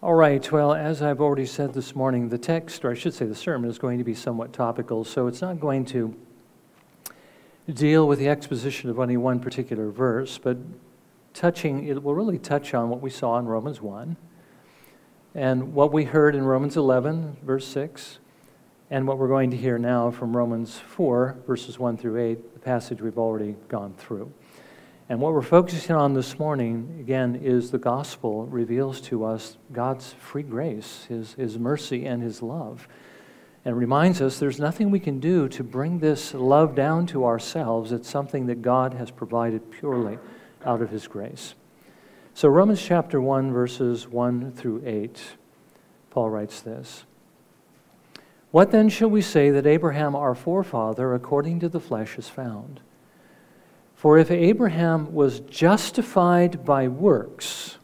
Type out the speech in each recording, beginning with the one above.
All right, well, as I've already said this morning, the text, or I should say the sermon, is going to be somewhat topical, so it's not going to deal with the exposition of any one particular verse, but touching, it will really touch on what we saw in Romans 1 and what we heard in Romans 11, verse 6, and what we're going to hear now from Romans 4, verses 1 through 8, the passage we've already gone through. And what we're focusing on this morning, again, is the gospel reveals to us God's free grace, His, His mercy, and His love. And reminds us there's nothing we can do to bring this love down to ourselves. It's something that God has provided purely out of His grace. So, Romans chapter 1, verses 1 through 8, Paul writes this What then shall we say that Abraham, our forefather, according to the flesh, is found? For if Abraham was justified by works,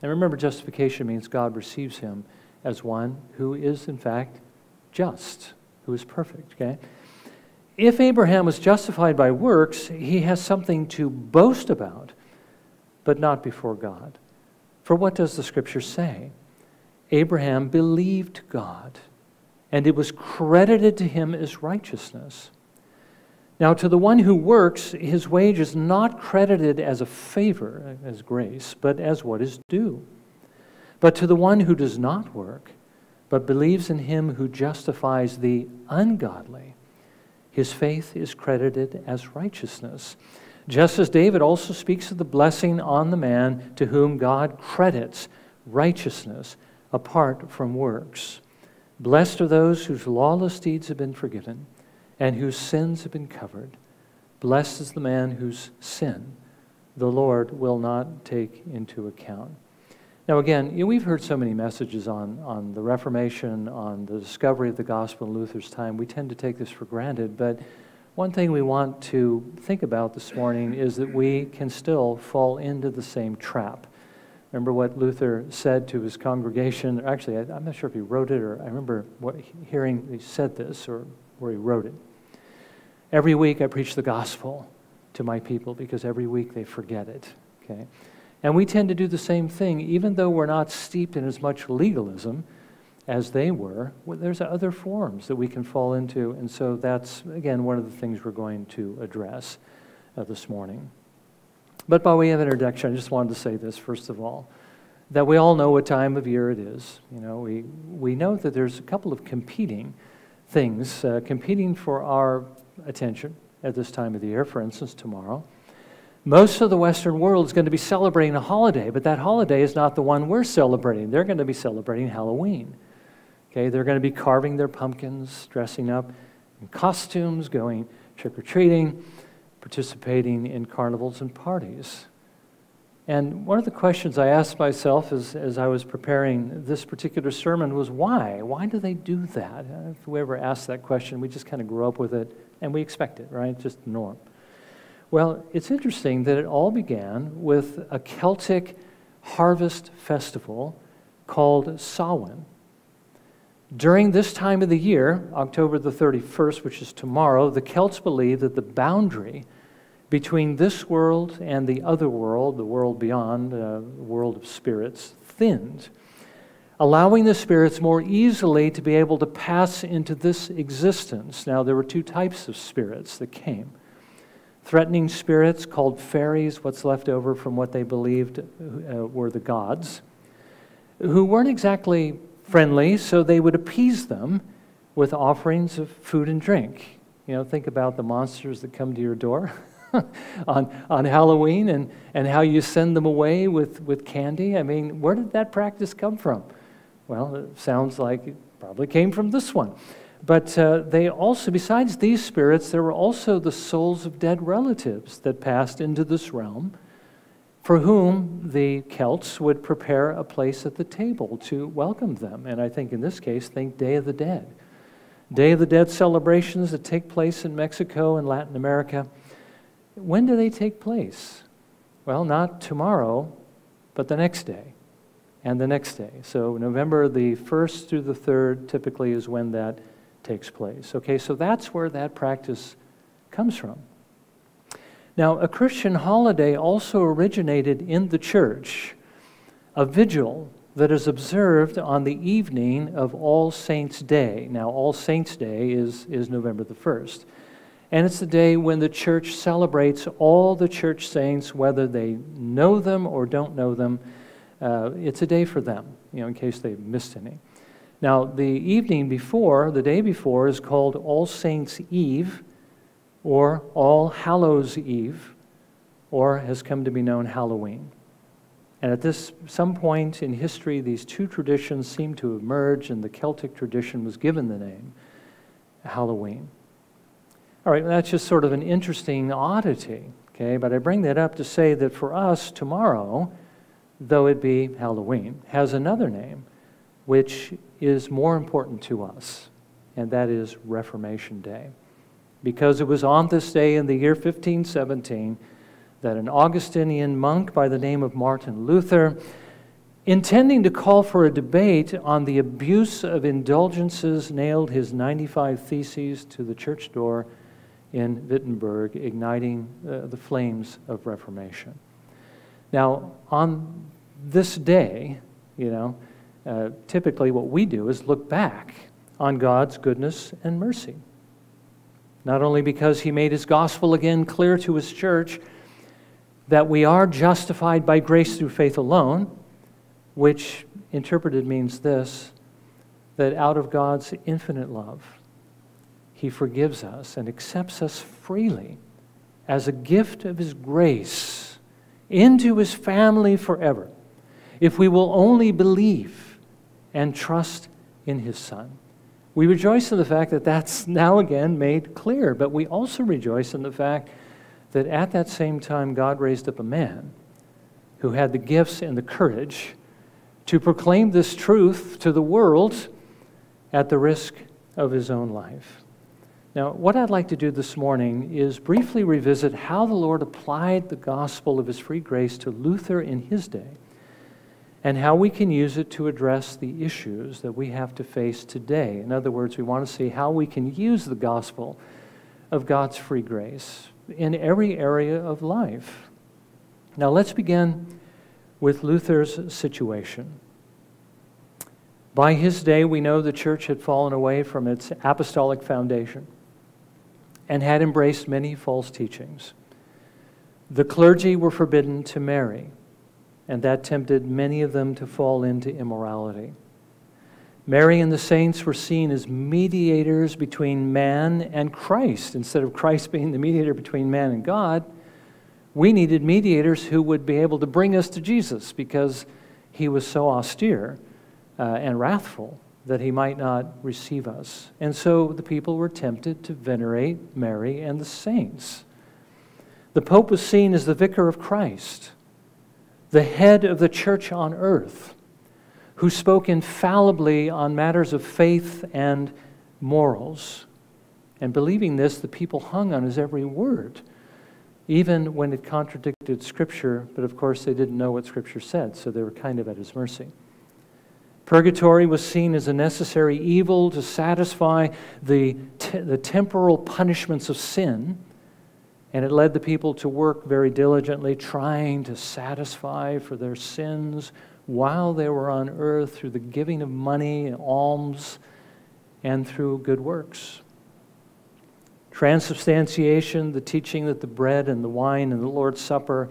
and remember, justification means God receives him as one who is, in fact, just, who is perfect, okay? If Abraham was justified by works, he has something to boast about, but not before God. For what does the scripture say? Abraham believed God, and it was credited to him as righteousness. Now, to the one who works, his wage is not credited as a favor, as grace, but as what is due. But to the one who does not work, but believes in him who justifies the ungodly, his faith is credited as righteousness. Just as David also speaks of the blessing on the man to whom God credits righteousness apart from works. Blessed are those whose lawless deeds have been forgiven and whose sins have been covered. Blessed is the man whose sin the Lord will not take into account. Now, again, you know, we've heard so many messages on, on the Reformation, on the discovery of the gospel in Luther's time. We tend to take this for granted, but one thing we want to think about this morning is that we can still fall into the same trap. Remember what Luther said to his congregation? Actually, I, am not sure if he wrote it or I remember what, hearing he said this or where he wrote it. Every week I preach the gospel to my people because every week they forget it. Okay? And we tend to do the same thing, even though we're not steeped in as much legalism as they were. Well, there's other forms that we can fall into, and so that's, again, one of the things we're going to address uh, this morning. But by way of introduction, I just wanted to say this, first of all, that we all know what time of year it is. You know, we, we know that there's a couple of competing things, uh, competing for our attention at this time of the year, for instance, tomorrow. Most of the Western world is going to be celebrating a holiday, but that holiday is not the one we're celebrating. They're going to be celebrating Halloween. Okay, they're going to be carving their pumpkins, dressing up in costumes, going trick or treating, participating in carnivals and parties. And one of the questions I asked myself as, as I was preparing this particular sermon was why? Why do they do that? If we ever ask that question, we just kind of grow up with it and we expect it, right? It's Just norm. Well, it's interesting that it all began with a Celtic harvest festival called Samhain. During this time of the year, October the 31st, which is tomorrow, the Celts believe that the boundary between this world and the other world, the world beyond, uh, the world of spirits, thinned allowing the spirits more easily to be able to pass into this existence. Now, there were two types of spirits that came threatening spirits called fairies, what's left over from what they believed uh, were the gods, who weren't exactly friendly, so they would appease them with offerings of food and drink. You know, think about the monsters that come to your door. on, on Halloween and, and how you send them away with, with candy. I mean, where did that practice come from? Well, it sounds like it probably came from this one. But uh, they also, besides these spirits, there were also the souls of dead relatives that passed into this realm, for whom the Celts would prepare a place at the table to welcome them. And I think in this case, think Day of the Dead. Day of the Dead celebrations that take place in Mexico and Latin America. When do they take place? Well, not tomorrow, but the next day and the next day. So November the 1st through the 3rd typically is when that takes place. Okay, so that's where that practice comes from. Now, a Christian holiday also originated in the church, a vigil that is observed on the evening of All Saints' Day. Now, All Saints' Day is, is November the 1st. And it's the day when the church celebrates all the church saints, whether they know them or don't know them. Uh, it's a day for them, you know, in case they've missed any. Now, the evening before, the day before, is called All Saints' Eve or All Hallows' Eve, or has come to be known Halloween. And at this some point in history, these two traditions seem to have merged, and the Celtic tradition was given the name Halloween. All right, that's just sort of an interesting oddity, okay? But I bring that up to say that for us, tomorrow, though it be Halloween, has another name, which is more important to us, and that is Reformation Day. Because it was on this day in the year 1517 that an Augustinian monk by the name of Martin Luther, intending to call for a debate on the abuse of indulgences, nailed his 95 Theses to the church door in Wittenberg, igniting uh, the flames of Reformation. Now, on this day, you know, uh, typically what we do is look back on God's goodness and mercy. Not only because he made his gospel again clear to his church, that we are justified by grace through faith alone, which interpreted means this that out of God's infinite love, He forgives us and accepts us freely as a gift of His grace into His family forever, if we will only believe and trust in His Son. We rejoice in the fact that that's now again made clear, but we also rejoice in the fact that at that same time, God raised up a man who had the gifts and the courage to proclaim this truth to the world at the risk of his own life. Now, what I'd like to do this morning is briefly revisit how the Lord applied the gospel of his free grace to Luther in his day and how we can use it to address the issues that we have to face today. In other words, we want to see how we can use the gospel of God's free grace in every area of life. Now, let's begin with Luther's situation. By his day, we know the church had fallen away from its apostolic foundation and had embraced many false teachings. The clergy were forbidden to marry, and that tempted many of them to fall into immorality. Mary and the saints were seen as mediators between man and Christ. Instead of Christ being the mediator between man and God, we needed mediators who would be able to bring us to Jesus because he was so austere uh, and wrathful that he might not receive us. And so the people were tempted to venerate Mary and the saints. The Pope was seen as the vicar of Christ, the head of the church on earth who spoke infallibly on matters of faith and morals. And believing this, the people hung on his every word, even when it contradicted Scripture, but of course they didn't know what Scripture said, so they were kind of at his mercy. Purgatory was seen as a necessary evil to satisfy the, te- the temporal punishments of sin, and it led the people to work very diligently, trying to satisfy for their sins while they were on earth through the giving of money and alms and through good works. Transubstantiation, the teaching that the bread and the wine and the Lord's Supper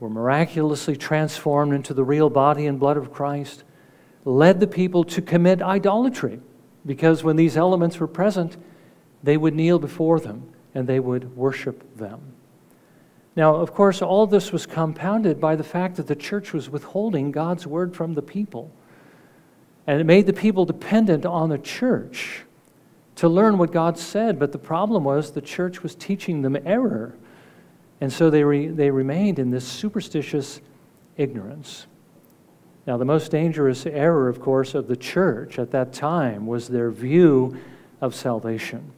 were miraculously transformed into the real body and blood of Christ, led the people to commit idolatry because when these elements were present, they would kneel before them and they would worship them. Now, of course, all this was compounded by the fact that the church was withholding God's word from the people. And it made the people dependent on the church to learn what God said. But the problem was the church was teaching them error. And so they, re, they remained in this superstitious ignorance. Now, the most dangerous error, of course, of the church at that time was their view of salvation.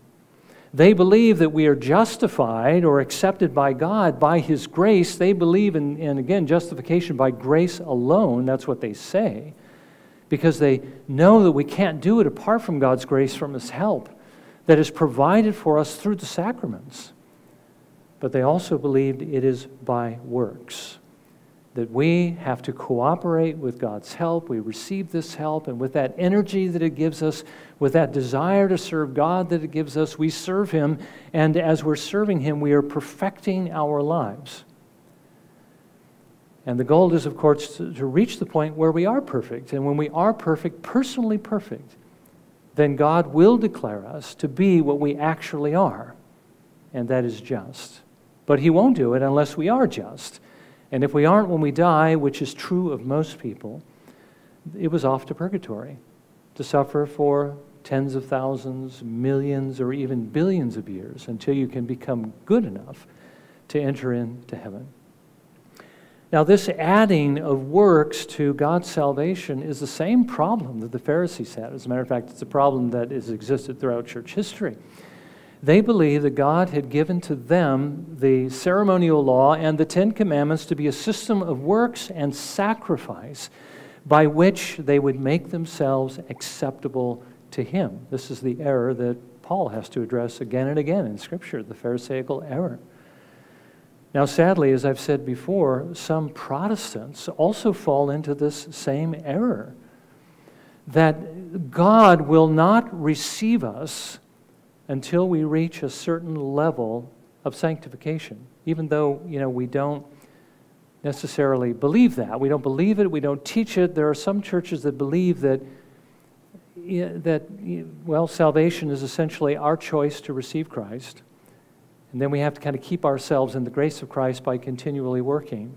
They believe that we are justified or accepted by God by His grace. They believe in, in, again, justification by grace alone. That's what they say. Because they know that we can't do it apart from God's grace, from His help that is provided for us through the sacraments. But they also believed it is by works. That we have to cooperate with God's help. We receive this help, and with that energy that it gives us, with that desire to serve God that it gives us, we serve Him. And as we're serving Him, we are perfecting our lives. And the goal is, of course, to, to reach the point where we are perfect. And when we are perfect, personally perfect, then God will declare us to be what we actually are, and that is just. But He won't do it unless we are just. And if we aren't when we die, which is true of most people, it was off to purgatory to suffer for tens of thousands, millions, or even billions of years until you can become good enough to enter into heaven. Now, this adding of works to God's salvation is the same problem that the Pharisees had. As a matter of fact, it's a problem that has existed throughout church history. They believed that God had given to them the ceremonial law and the Ten Commandments to be a system of works and sacrifice by which they would make themselves acceptable to Him. This is the error that Paul has to address again and again in Scripture, the Pharisaical error. Now, sadly, as I've said before, some Protestants also fall into this same error that God will not receive us until we reach a certain level of sanctification, even though, you know, we don't necessarily believe that. We don't believe it, we don't teach it. There are some churches that believe that that well, salvation is essentially our choice to receive Christ. And then we have to kind of keep ourselves in the grace of Christ by continually working.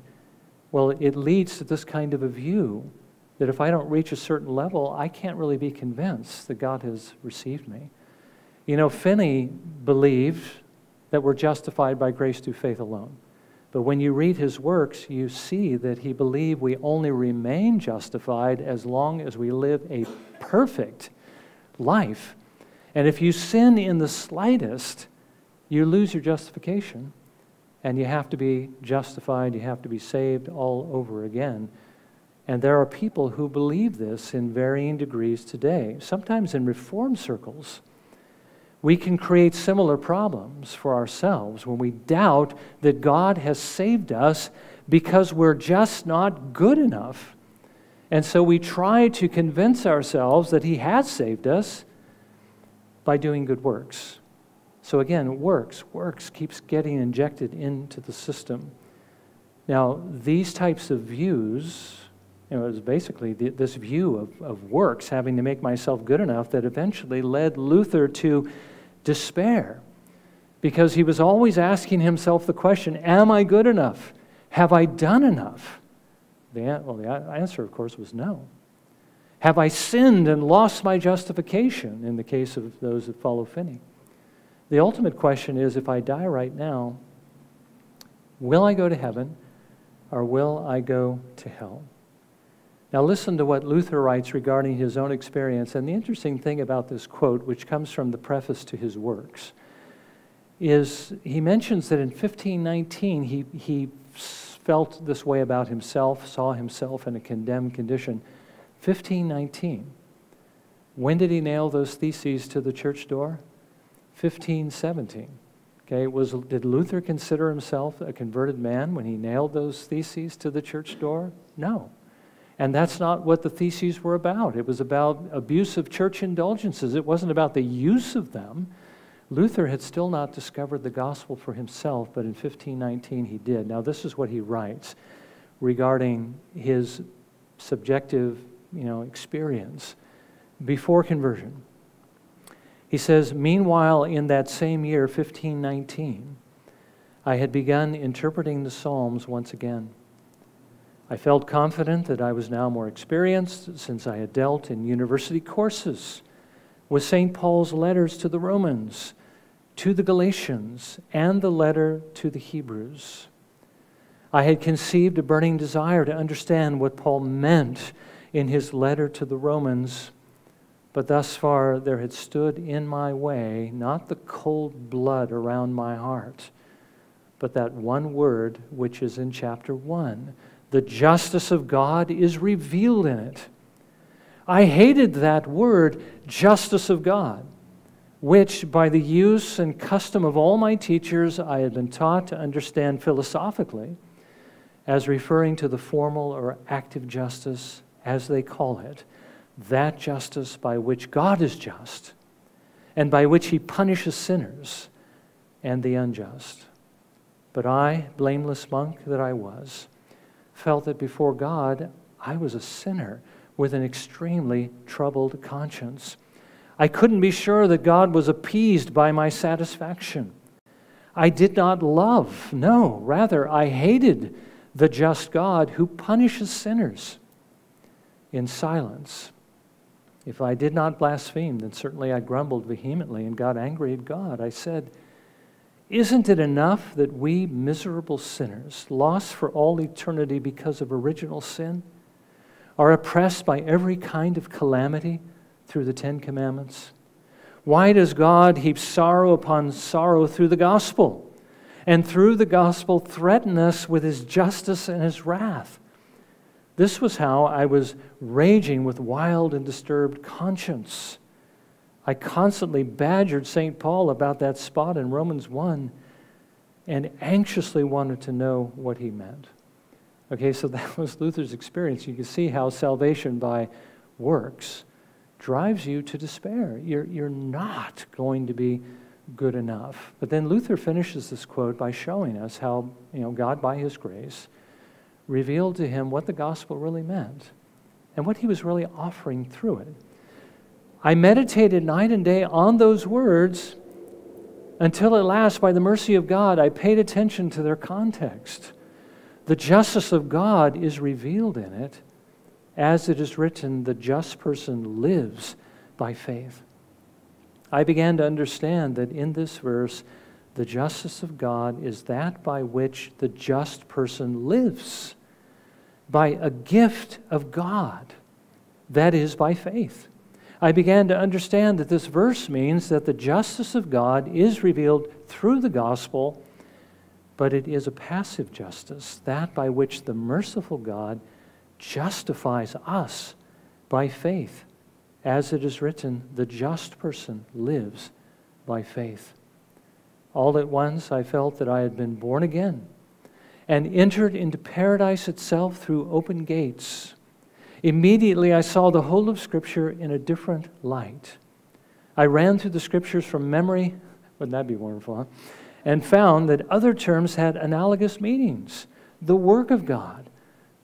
Well, it leads to this kind of a view that if I don't reach a certain level, I can't really be convinced that God has received me. You know, Finney believed that we're justified by grace through faith alone. But when you read his works, you see that he believed we only remain justified as long as we live a perfect life. And if you sin in the slightest, you lose your justification. And you have to be justified, you have to be saved all over again. And there are people who believe this in varying degrees today, sometimes in reform circles we can create similar problems for ourselves when we doubt that God has saved us because we're just not good enough. And so we try to convince ourselves that He has saved us by doing good works. So again, works, works keeps getting injected into the system. Now, these types of views, you know, it was basically the, this view of, of works, having to make myself good enough, that eventually led Luther to despair because he was always asking himself the question Am I good enough? Have I done enough? The, well, the answer, of course, was no. Have I sinned and lost my justification in the case of those that follow Finney? The ultimate question is if I die right now, will I go to heaven or will I go to hell? Now, listen to what Luther writes regarding his own experience. And the interesting thing about this quote, which comes from the preface to his works, is he mentions that in 1519 he, he felt this way about himself, saw himself in a condemned condition. 1519. When did he nail those theses to the church door? 1517. Okay, was, did Luther consider himself a converted man when he nailed those theses to the church door? No. And that's not what the theses were about. It was about abuse of church indulgences, it wasn't about the use of them. Luther had still not discovered the gospel for himself, but in 1519 he did. Now, this is what he writes regarding his subjective you know, experience before conversion. He says, Meanwhile, in that same year, 1519, I had begun interpreting the Psalms once again. I felt confident that I was now more experienced since I had dealt in university courses with St. Paul's letters to the Romans, to the Galatians, and the letter to the Hebrews. I had conceived a burning desire to understand what Paul meant in his letter to the Romans, but thus far there had stood in my way not the cold blood around my heart, but that one word which is in chapter 1 the justice of God is revealed in it. I hated that word, justice of God, which by the use and custom of all my teachers I had been taught to understand philosophically, as referring to the formal or active justice, as they call it, that justice by which God is just and by which he punishes sinners and the unjust. But I, blameless monk that I was, felt that before God I was a sinner with an extremely troubled conscience. I couldn't be sure that God was appeased by my satisfaction. I did not love, no, rather, I hated the just God who punishes sinners in silence. If I did not blaspheme, then certainly I grumbled vehemently and got angry at God. I said, Isn't it enough that we miserable sinners, lost for all eternity because of original sin, are oppressed by every kind of calamity through the Ten Commandments? Why does God heap sorrow upon sorrow through the gospel? And through the gospel, threaten us with his justice and his wrath. This was how I was raging with wild and disturbed conscience. I constantly badgered St. Paul about that spot in Romans 1 and anxiously wanted to know what he meant. Okay, so that was Luther's experience. You can see how salvation by works drives you to despair. You're, you're not going to be good enough. But then Luther finishes this quote by showing us how, you know, God, by his grace, revealed to him what the gospel really meant and what he was really offering through it. I meditated night and day on those words until at last, by the mercy of God, I paid attention to their context. The justice of God is revealed in it. As it is written, the just person lives by faith. I began to understand that in this verse, the justice of God is that by which the just person lives, by a gift of God, that is, by faith. I began to understand that this verse means that the justice of God is revealed through the gospel but it is a passive justice, that by which the merciful God justifies us by faith. As it is written, the just person lives by faith. All at once I felt that I had been born again and entered into paradise itself through open gates. Immediately I saw the whole of Scripture in a different light. I ran through the Scriptures from memory. Wouldn't that be wonderful, huh? and found that other terms had analogous meanings. The work of God,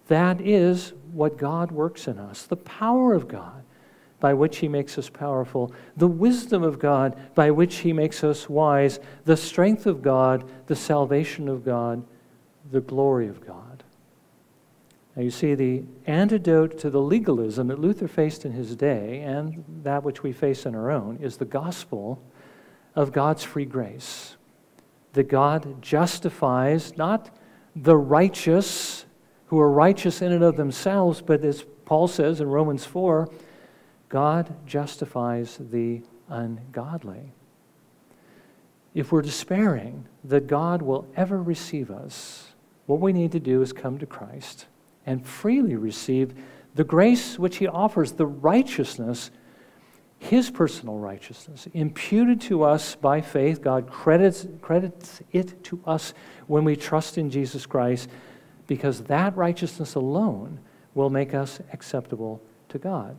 that is what God works in us, the power of God by which He makes us powerful, the wisdom of God by which He makes us wise, the strength of God, the salvation of God, the glory of God. Now, you see, the antidote to the legalism that Luther faced in his day and that which we face in our own is the gospel of God's free grace that God justifies not the righteous who are righteous in and of themselves, but as Paul says in Romans 4, God justifies the ungodly. If we're despairing that God will ever receive us, what we need to do is come to Christ and freely receive the grace which He offers, the righteousness his personal righteousness, imputed to us by faith. God credits, credits it to us when we trust in Jesus Christ, because that righteousness alone will make us acceptable to God.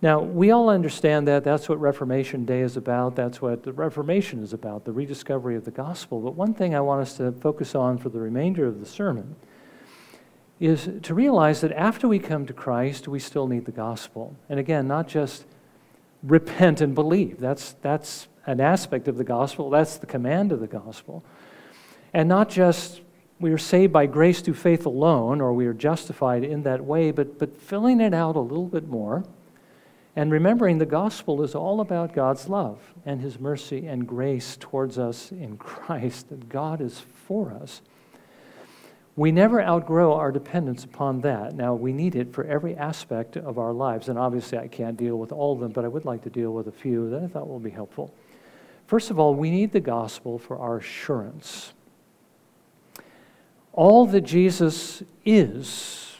Now, we all understand that that's what Reformation Day is about. That's what the Reformation is about, the rediscovery of the gospel. But one thing I want us to focus on for the remainder of the sermon is to realize that after we come to Christ, we still need the gospel. And again, not just repent and believe. That's, that's an aspect of the gospel, that's the command of the gospel. And not just we are saved by grace through faith alone, or we are justified in that way, but, but filling it out a little bit more and remembering the gospel is all about God's love and his mercy and grace towards us in Christ, that God is for us. We never outgrow our dependence upon that. Now, we need it for every aspect of our lives, and obviously I can't deal with all of them, but I would like to deal with a few that I thought will be helpful. First of all, we need the gospel for our assurance. All that Jesus is,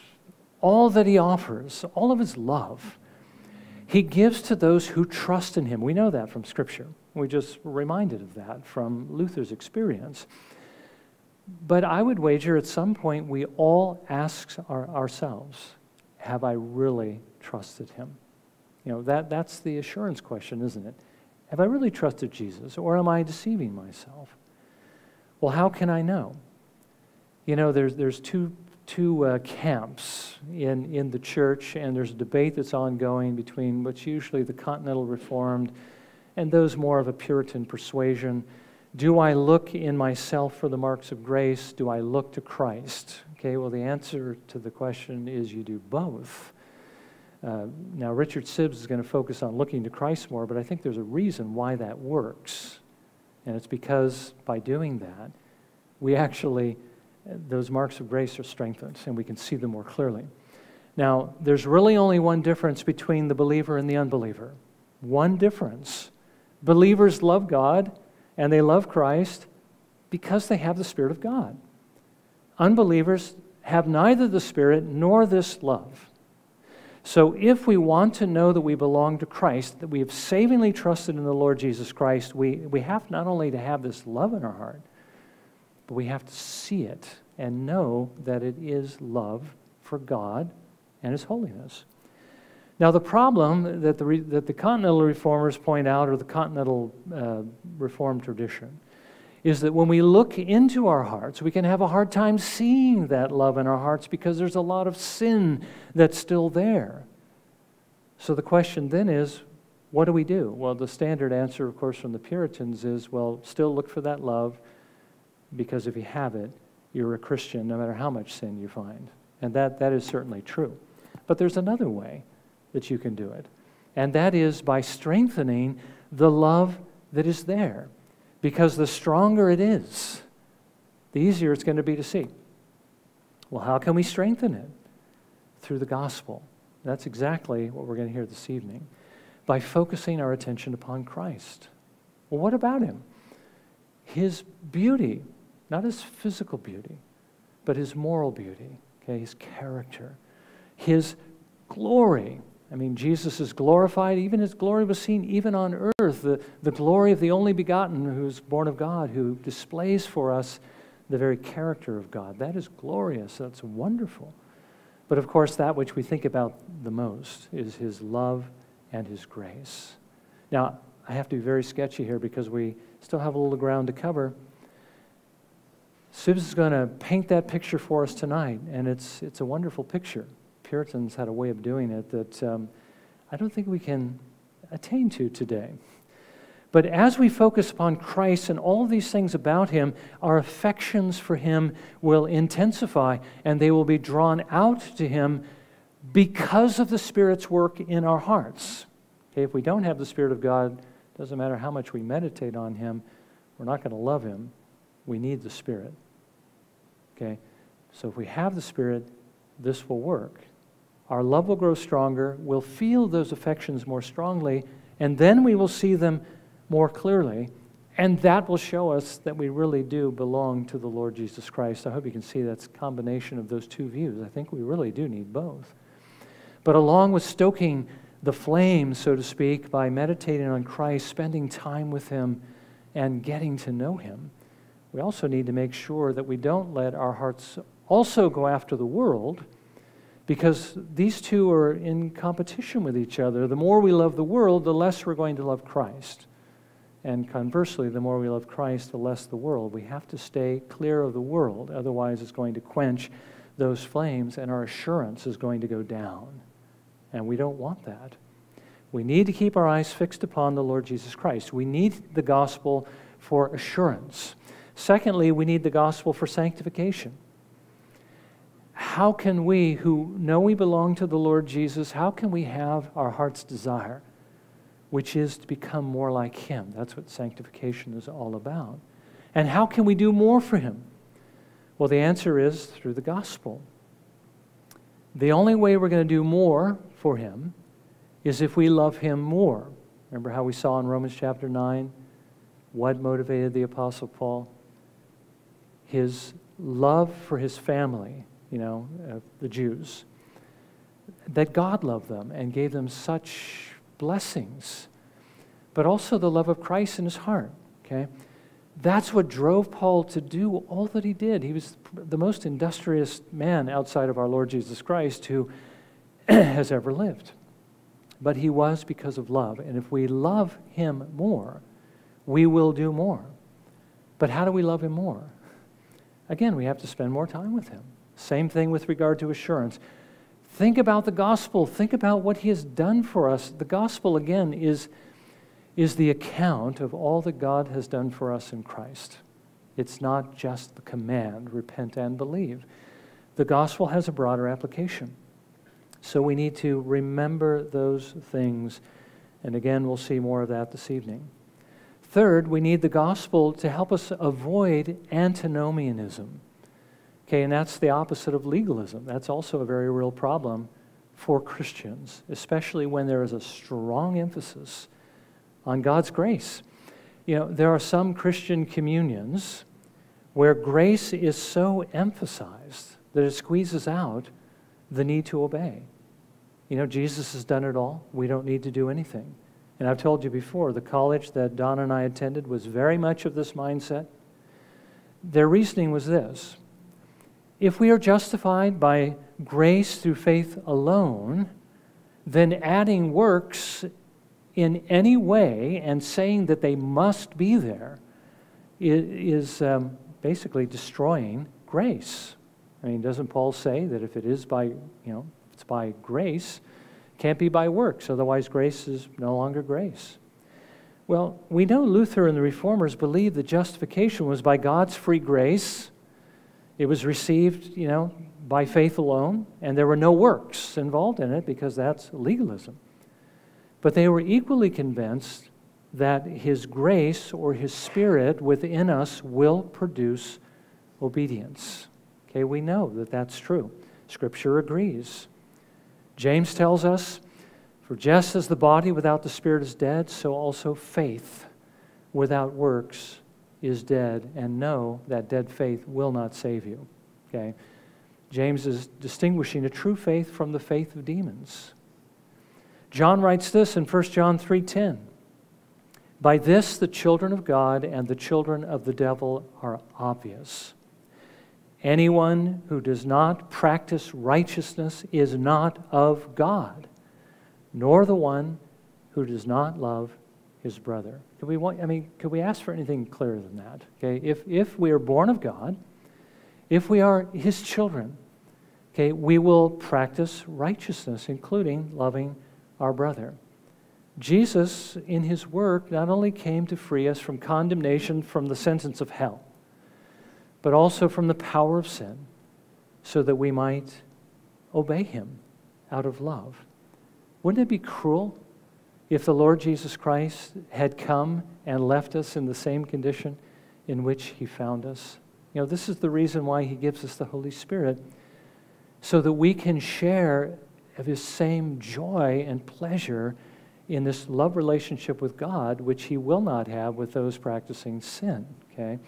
all that he offers, all of his love, he gives to those who trust in him. We know that from Scripture. We just reminded of that from Luther's experience. But I would wager at some point we all ask our, ourselves, have I really trusted him? You know, that, that's the assurance question, isn't it? Have I really trusted Jesus, or am I deceiving myself? Well, how can I know? You know, there's, there's two, two uh, camps in, in the church, and there's a debate that's ongoing between what's usually the Continental Reformed and those more of a Puritan persuasion. Do I look in myself for the marks of grace? Do I look to Christ? Okay, well, the answer to the question is you do both. Uh, now, Richard Sibbes is going to focus on looking to Christ more, but I think there's a reason why that works. And it's because by doing that, we actually, those marks of grace are strengthened and we can see them more clearly. Now, there's really only one difference between the believer and the unbeliever. One difference. Believers love God and they love Christ because they have the Spirit of God. Unbelievers have neither the Spirit nor this love. So, if we want to know that we belong to Christ, that we have savingly trusted in the Lord Jesus Christ, we, we have not only to have this love in our heart, but we have to see it and know that it is love for God and His holiness. Now, the problem that the, that the Continental Reformers point out, or the Continental uh, Reformed tradition, is that when we look into our hearts, we can have a hard time seeing that love in our hearts because there's a lot of sin that's still there. So the question then is, what do we do? Well, the standard answer, of course, from the Puritans is, well, still look for that love because if you have it, you're a Christian no matter how much sin you find. And that, that is certainly true. But there's another way that you can do it, and that is by strengthening the love that is there because the stronger it is, the easier it's going to be to see. Well, how can we strengthen it? Through the gospel. That's exactly what we're going to hear this evening. By focusing our attention upon Christ. Well, what about him? His beauty, not his physical beauty, but his moral beauty, okay, his character, his glory, I mean, Jesus is glorified. Even his glory was seen even on earth. The, the glory of the only begotten who's born of God, who displays for us the very character of God. That is glorious. That's wonderful. But of course, that which we think about the most is his love and his grace. Now, I have to be very sketchy here because we still have a little ground to cover. Sibbes is going to paint that picture for us tonight, and it's, it's a wonderful picture. Puritans had a way of doing it that um, I don't think we can attain to today. But as we focus upon Christ and all these things about Him, our affections for Him will intensify and they will be drawn out to Him because of the Spirit's work in our hearts. Okay, if we don't have the Spirit of God, it doesn't matter how much we meditate on Him, we're not going to love Him. We need the Spirit. Okay? So if we have the Spirit, this will work our love will grow stronger, we'll feel those affections more strongly, and then we will see them more clearly. And that will show us that we really do belong to the Lord Jesus Christ. I hope you can see that's a combination of those two views. I think we really do need both. But along with stoking the flame, so to speak, by meditating on Christ, spending time with Him, and getting to know Him, we also need to make sure that we don't let our hearts also go after the world because these two are in competition with each other. The more we love the world, the less we're going to love Christ. And conversely, the more we love Christ, the less the world. We have to stay clear of the world, otherwise, it's going to quench those flames and our assurance is going to go down. And we don't want that. We need to keep our eyes fixed upon the Lord Jesus Christ. We need the gospel for assurance. Secondly, we need the gospel for sanctification how can we, who know we belong to the Lord Jesus, how can we have our heart's desire, which is to become more like Him? That's what sanctification is all about. And how can we do more for Him? Well, the answer is through the gospel. The only way we're going to do more for Him is if we love Him more. Remember how we saw in Romans chapter 9 what motivated the Apostle Paul? His love for his family you know, uh, the Jews, that God loved them and gave them such blessings, but also the love of Christ in his heart, okay? That's what drove Paul to do all that he did. He was the most industrious man outside of our Lord Jesus Christ who has ever lived. But he was because of love. And if we love him more, we will do more. But how do we love him more? Again, we have to spend more time with him. Same thing with regard to assurance. Think about the gospel. Think about what he has done for us. The gospel, again, is, is the account of all that God has done for us in Christ. It's not just the command, repent and believe. The gospel has a broader application. So we need to remember those things. And again, we'll see more of that this evening. Third, we need the gospel to help us avoid antinomianism. Okay, and that's the opposite of legalism. That's also a very real problem for Christians, especially when there is a strong emphasis on God's grace. You know, there are some Christian communions where grace is so emphasized that it squeezes out the need to obey. You know, Jesus has done it all. We don't need to do anything. And I've told you before, the college that Don and I attended was very much of this mindset. Their reasoning was this if we are justified by grace through faith alone, then adding works in any way and saying that they must be there is um, basically destroying grace. I mean, doesn't Paul say that if it is by, you know, it's by grace, can't be by works, otherwise grace is no longer grace. Well, we know Luther and the Reformers believed that justification was by God's free grace. It was received, you know, by faith alone, and there were no works involved in it because that's legalism. But they were equally convinced that His grace or His Spirit within us will produce obedience. Okay, we know that that's true. Scripture agrees. James tells us, For just as the body without the Spirit is dead, so also faith without works is dead. And know that dead faith will not save you. Okay? James is distinguishing a true faith from the faith of demons. John writes this in 1 John 3:10. By this the children of God and the children of the devil are obvious. Anyone who does not practice righteousness is not of God, nor the one who does not love his brother. Could we want, I mean, could we ask for anything clearer than that? Okay, if, if we are born of God, if we are his children, okay, we will practice righteousness, including loving our brother. Jesus, in his work, not only came to free us from condemnation from the sentence of hell, but also from the power of sin, so that we might obey him out of love. Wouldn't it be cruel if the Lord Jesus Christ had come and left us in the same condition in which he found us? You know, this is the reason why he gives us the Holy Spirit, so that we can share of his same joy and pleasure in this love relationship with God, which he will not have with those practicing sin. Okay?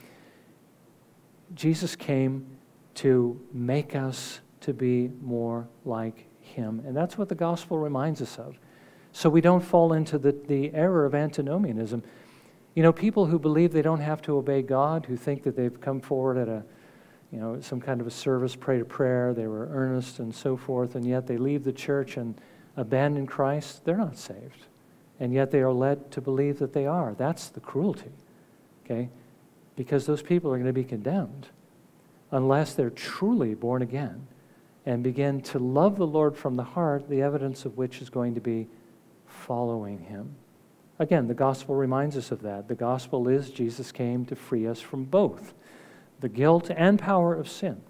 Jesus came to make us to be more like him. And that's what the gospel reminds us of. So we don't fall into the, the error of antinomianism. You know, people who believe they don't have to obey God, who think that they've come forward at a, you know, some kind of a service, prayed a prayer, they were earnest and so forth, and yet they leave the church and abandon Christ, they're not saved. And yet they are led to believe that they are. That's the cruelty. Okay? because those people are going to be condemned unless they're truly born again and begin to love the Lord from the heart, the evidence of which is going to be following him. Again, the gospel reminds us of that. The gospel is Jesus came to free us from both the guilt and power of sin.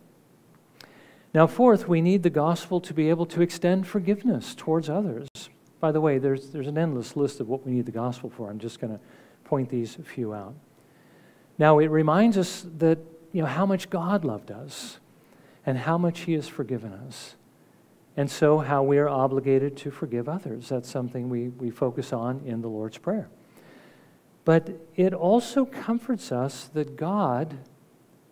Now, fourth, we need the gospel to be able to extend forgiveness towards others. By the way, there's, there's an endless list of what we need the gospel for. I'm just going to point these few out. Now, it reminds us that, you know, how much God loved us and how much He has forgiven us. And so, how we are obligated to forgive others. That's something we, we focus on in the Lord's Prayer. But it also comforts us that God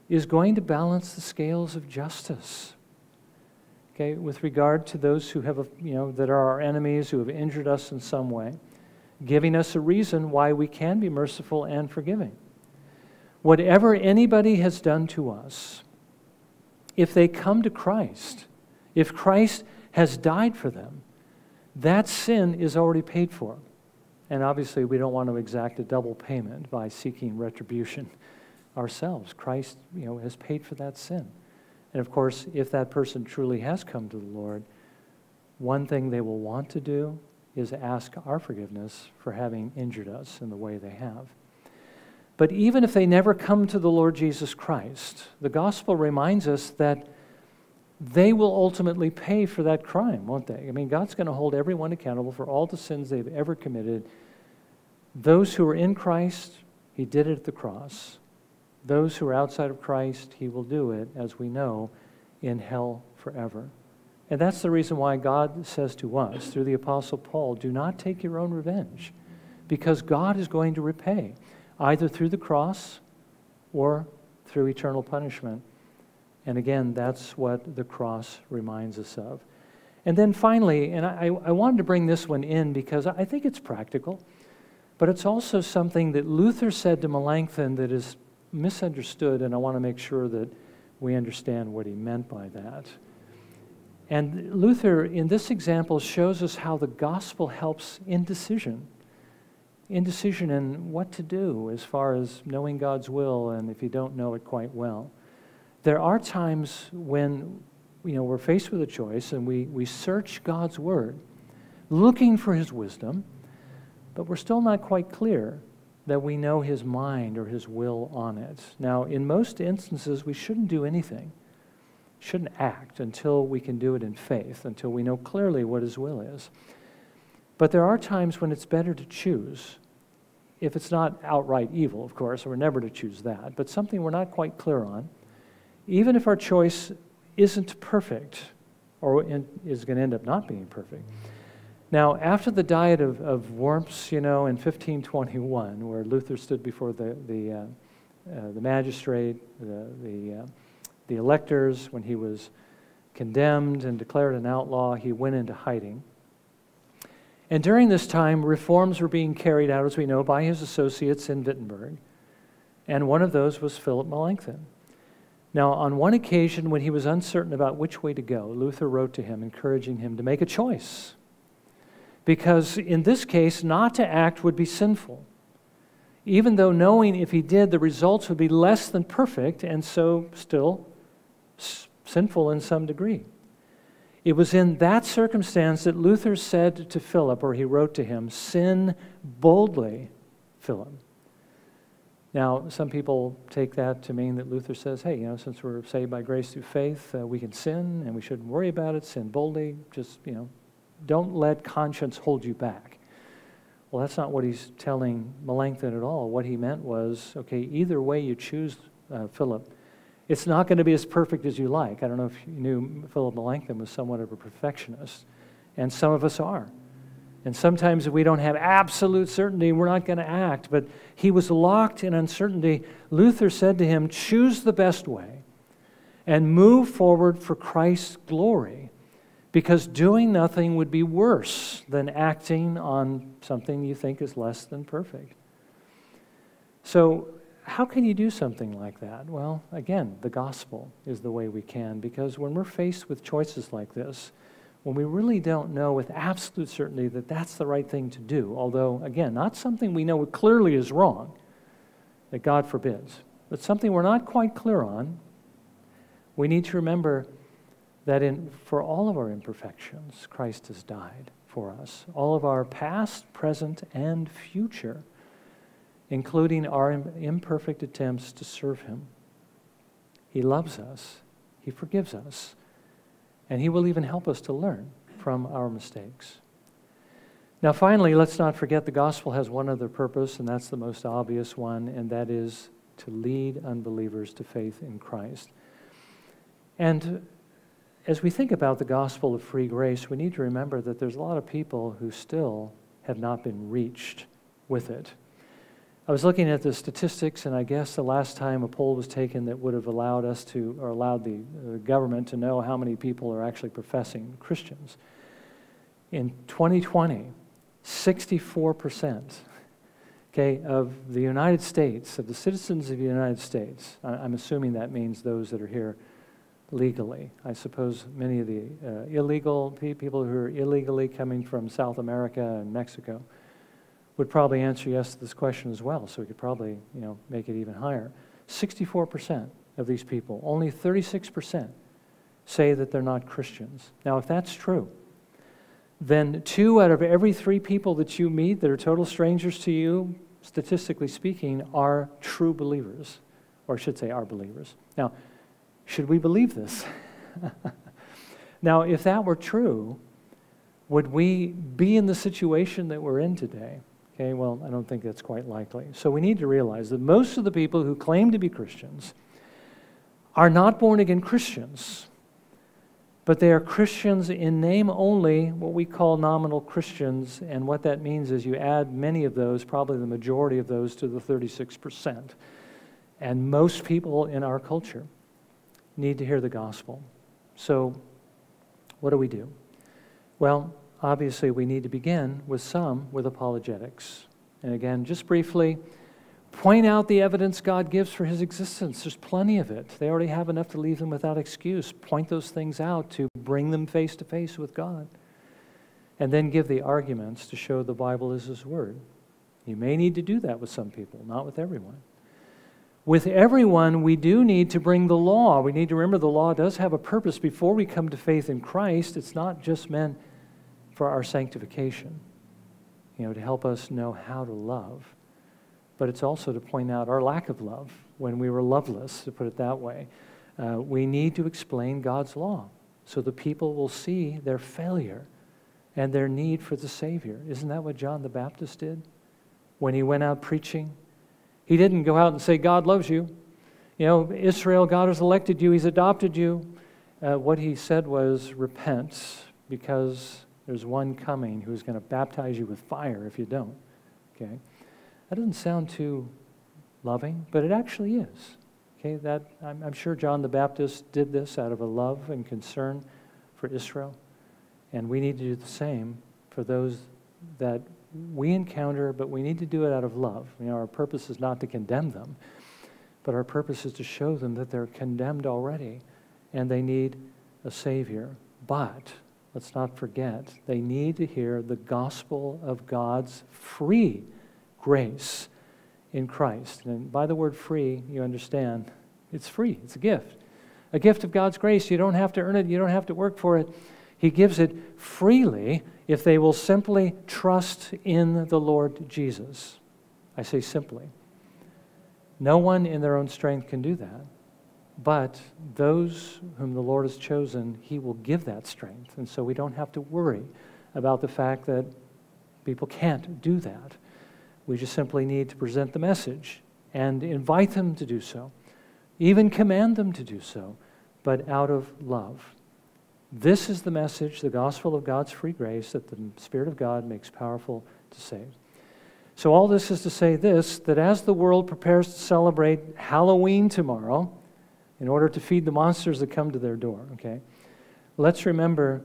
is going to balance the scales of justice. Okay, with regard to those who have, you know, that are our enemies, who have injured us in some way, giving us a reason why we can be merciful and forgiving. Whatever anybody has done to us, if they come to Christ, if Christ has died for them, that sin is already paid for. And obviously, we don't want to exact a double payment by seeking retribution ourselves. Christ, you know, has paid for that sin. And of course, if that person truly has come to the Lord, one thing they will want to do is ask our forgiveness for having injured us in the way they have. But even if they never come to the Lord Jesus Christ, the gospel reminds us that they will ultimately pay for that crime, won't they? I mean, God's going to hold everyone accountable for all the sins they've ever committed. Those who are in Christ, He did it at the cross. Those who are outside of Christ, He will do it, as we know, in hell forever. And that's the reason why God says to us through the Apostle Paul do not take your own revenge, because God is going to repay, either through the cross or through eternal punishment. And again, that's what the cross reminds us of. And then finally, and I, I wanted to bring this one in because I think it's practical, but it's also something that Luther said to Melanchthon that is misunderstood, and I want to make sure that we understand what he meant by that. And Luther, in this example, shows us how the gospel helps indecision. Indecision in what to do as far as knowing God's will and if you don't know it quite well there are times when you know, we're faced with a choice and we, we search God's word, looking for his wisdom, but we're still not quite clear that we know his mind or his will on it. Now, in most instances, we shouldn't do anything, shouldn't act until we can do it in faith, until we know clearly what his will is. But there are times when it's better to choose. If it's not outright evil, of course, we're never to choose that, but something we're not quite clear on even if our choice isn't perfect or is going to end up not being perfect. Now, after the Diet of, of Worms, you know, in 1521, where Luther stood before the, the, uh, uh, the magistrate, the, the, uh, the electors, when he was condemned and declared an outlaw, he went into hiding. And during this time, reforms were being carried out, as we know, by his associates in Wittenberg. And one of those was Philip Melanchthon. Now, on one occasion, when he was uncertain about which way to go, Luther wrote to him, encouraging him to make a choice. Because in this case, not to act would be sinful, even though knowing if he did, the results would be less than perfect, and so still sinful in some degree. It was in that circumstance that Luther said to Philip, or he wrote to him, Sin boldly, Philip. Now, some people take that to mean that Luther says, hey, you know, since we're saved by grace through faith, uh, we can sin and we shouldn't worry about it. Sin boldly. Just, you know, don't let conscience hold you back. Well, that's not what he's telling Melanchthon at all. What he meant was, okay, either way you choose, uh, Philip, it's not going to be as perfect as you like. I don't know if you knew Philip Melanchthon was somewhat of a perfectionist, and some of us are. And sometimes we don't have absolute certainty, we're not going to act. But he was locked in uncertainty. Luther said to him, Choose the best way and move forward for Christ's glory, because doing nothing would be worse than acting on something you think is less than perfect. So, how can you do something like that? Well, again, the gospel is the way we can, because when we're faced with choices like this, when we really don't know with absolute certainty that that's the right thing to do, although, again, not something we know clearly is wrong, that God forbids, but something we're not quite clear on, we need to remember that in, for all of our imperfections, Christ has died for us. All of our past, present, and future, including our imperfect attempts to serve Him. He loves us, He forgives us and He will even help us to learn from our mistakes. Now, finally, let's not forget the gospel has one other purpose, and that's the most obvious one, and that is to lead unbelievers to faith in Christ. And as we think about the gospel of free grace, we need to remember that there's a lot of people who still have not been reached with it. I was looking at the statistics, and I guess the last time a poll was taken that would have allowed us to, or allowed the government to know how many people are actually professing Christians. In 2020, 64% okay, of the United States, of the citizens of the United States, I'm assuming that means those that are here legally. I suppose many of the uh, illegal people who are illegally coming from South America and Mexico would probably answer yes to this question as well, so we could probably, you know, make it even higher. 64% of these people, only 36% say that they're not Christians. Now, if that's true, then two out of every three people that you meet that are total strangers to you, statistically speaking, are true believers, or I should say, are believers. Now, should we believe this? now, if that were true, would we be in the situation that we're in today? Okay, well, I don't think that's quite likely. So we need to realize that most of the people who claim to be Christians are not born again Christians but they are Christians in name only, what we call nominal Christians. And what that means is you add many of those, probably the majority of those, to the 36%. And most people in our culture need to hear the gospel. So, what do we do? Well, obviously, we need to begin with some with apologetics. And again, just briefly, Point out the evidence God gives for his existence. There's plenty of it. They already have enough to leave them without excuse. Point those things out to bring them face to face with God. And then give the arguments to show the Bible is his word. You may need to do that with some people, not with everyone. With everyone, we do need to bring the law. We need to remember the law does have a purpose before we come to faith in Christ. It's not just meant for our sanctification, you know, to help us know how to love but it's also to point out our lack of love when we were loveless, to put it that way. Uh, we need to explain God's law so the people will see their failure and their need for the Savior. Isn't that what John the Baptist did when he went out preaching? He didn't go out and say, God loves you. You know, Israel, God has elected you, He's adopted you. Uh, what he said was, repent because there's one coming who's going to baptize you with fire if you don't. Okay? That doesn't sound too loving, but it actually is. Okay, that I'm, I'm sure John the Baptist did this out of a love and concern for Israel, and we need to do the same for those that we encounter, but we need to do it out of love. You know, our purpose is not to condemn them, but our purpose is to show them that they're condemned already and they need a Savior. But let's not forget, they need to hear the gospel of God's free grace in Christ. And by the word free, you understand it's free, it's a gift. A gift of God's grace. You don't have to earn it, you don't have to work for it. He gives it freely if they will simply trust in the Lord Jesus. I say simply. No one in their own strength can do that. But those whom the Lord has chosen, He will give that strength. And so we don't have to worry about the fact that people can't do that. We just simply need to present the message and invite them to do so, even command them to do so, but out of love. This is the message, the gospel of God's free grace that the Spirit of God makes powerful to save. So, all this is to say this that as the world prepares to celebrate Halloween tomorrow, in order to feed the monsters that come to their door, okay, let's remember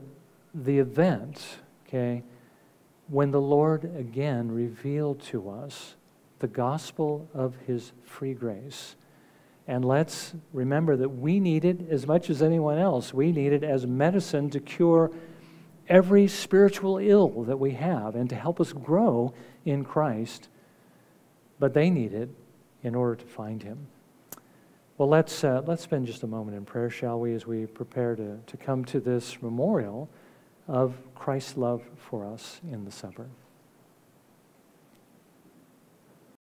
the event, okay, when the Lord again revealed to us the gospel of his free grace. And let's remember that we need it as much as anyone else. We need it as medicine to cure every spiritual ill that we have and to help us grow in Christ. But they need it in order to find him. Well, let's, uh, let's spend just a moment in prayer, shall we, as we prepare to, to come to this memorial of Christ's love for us in the supper.